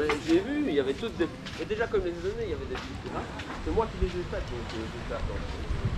Ben, j'ai vu, il y avait toutes des. mais déjà, comme les ai donnés, il y avait des. Hein. C'est moi qui les ai faites, donc euh,